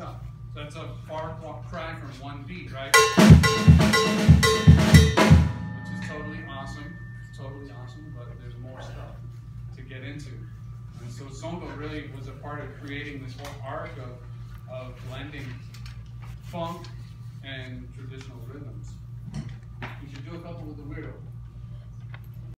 up. So it's a far crack or one beat, right? Which is totally awesome, totally awesome, but there's more stuff to get into. And so Zongo really was a part of creating this whole arc of, of blending funk and traditional rhythms.